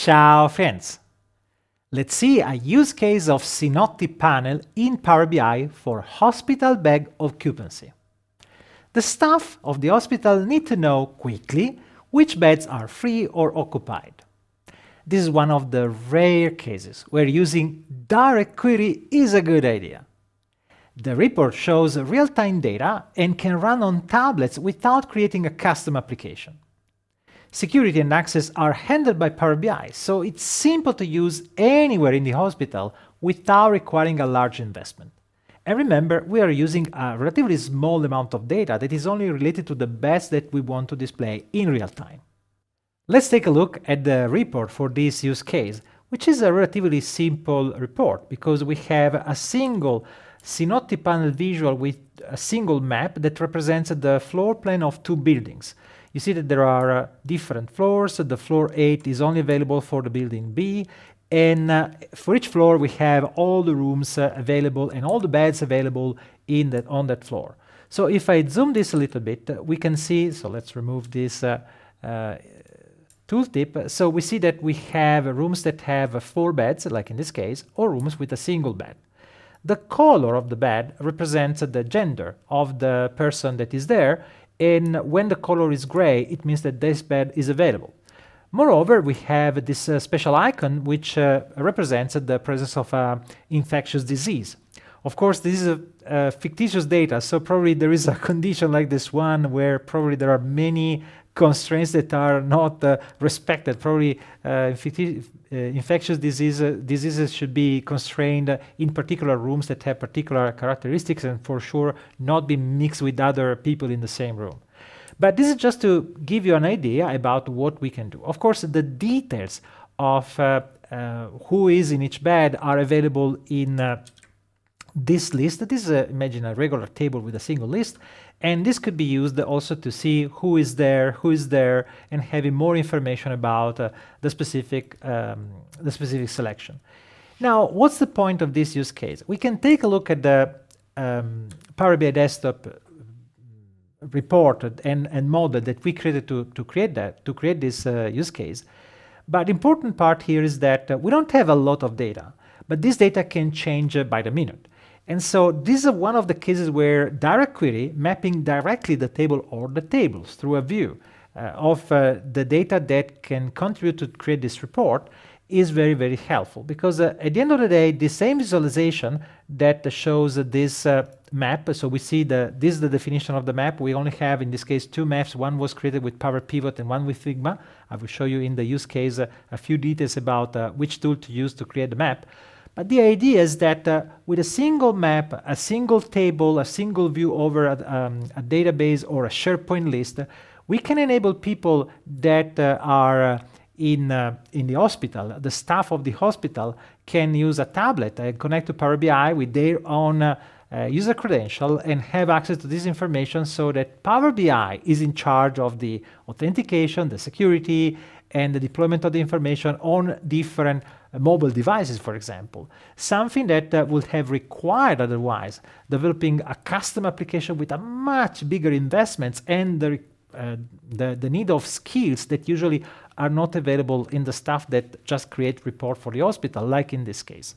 Ciao friends! Let's see a use case of Synoptic panel in Power BI for hospital bed occupancy. The staff of the hospital need to know quickly which beds are free or occupied. This is one of the rare cases where using direct query is a good idea. The report shows real-time data and can run on tablets without creating a custom application. Security and access are handled by Power BI, so it's simple to use anywhere in the hospital without requiring a large investment. And remember, we are using a relatively small amount of data that is only related to the beds that we want to display in real time. Let's take a look at the report for this use case, which is a relatively simple report because we have a single Synoptic panel visual with a single map that represents the floor plan of two buildings. You see that there are uh, different floors. The floor 8 is only available for the building B. And uh, for each floor, we have all the rooms uh, available and all the beds available in that, on that floor. So if I zoom this a little bit, uh, we can see, so let's remove this uh, uh, tooltip. So we see that we have rooms that have four beds, like in this case, or rooms with a single bed. The color of the bed represents the gender of the person that is there, and when the color is gray, it means that this bed is available. Moreover, we have this uh, special icon which uh, represents the presence of an infectious disease. Of course, this is a, a, fictitious data, so probably there is a condition like this one where probably there are many constraints that are not uh, respected. Probably uh, uh, infectious disease, uh, diseases should be constrained in particular rooms that have particular characteristics and for sure not be mixed with other people in the same room. But this is just to give you an idea about what we can do. Of course, the details of uh, uh, who is in each bed are available in uh, this list. This is, a, imagine, a regular table with a single list. And this could be used also to see who is there, who is there, and having more information about uh, the, specific, um, the specific selection. Now, what's the point of this use case? We can take a look at the um, Power BI desktop uh, report and, and model that we created to, to create that, to create this uh, use case. But the important part here is that uh, we don't have a lot of data, but this data can change uh, by the minute. And so this is one of the cases where direct query, mapping directly the table or the tables through a view uh, of uh, the data that can contribute to create this report is very, very helpful because uh, at the end of the day, the same visualization that shows this uh, map, so we see the this is the definition of the map. We only have, in this case, two maps. One was created with PowerPoint and one with Figma. I will show you in the use case uh, a few details about uh, which tool to use to create the map. But the idea is that uh, with a single map, a single table, a single view over a, um, a database or a SharePoint list, uh, we can enable people that uh, are uh, in, uh, in the hospital, the staff of the hospital can use a tablet and connect to Power BI with their own user credential and have access to this information so that Power BI is in charge of the authentication, the security, and the deployment of the information on different mobile devices, for example, something that uh, would have required otherwise developing a custom application with a much bigger investments and the, uh, the, the need of skills that usually are not available in the stuff that just create report for the hospital, like in this case.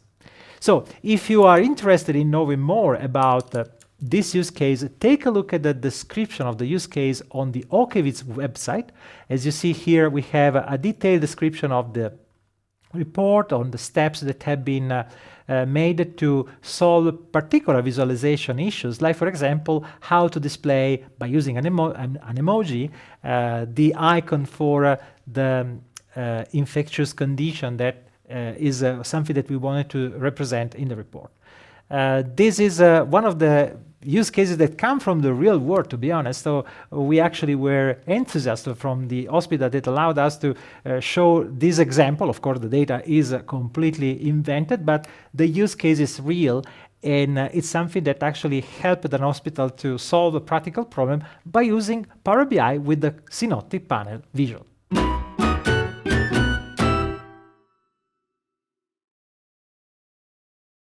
So if you are interested in knowing more about uh, this use case, take a look at the description of the use case on the OKVIZ website. As you see here, we have a, a detailed description of the report on the steps that have been uh, uh, made to solve particular visualization issues, like, for example, how to display, by using an, emo an, an emoji, uh, the icon for uh, the uh, infectious condition that uh, is something that we wanted to represent in the report. this is one of the use cases that come from the real world, to be honest. So we actually were enthusiasts from the hospital that allowed us to uh, show this example. Of course, the data is uh, completely invented, but the use case is real. And uh, it's something that actually helped an hospital to solve a practical problem by using Power BI with the Synoptic panel visual.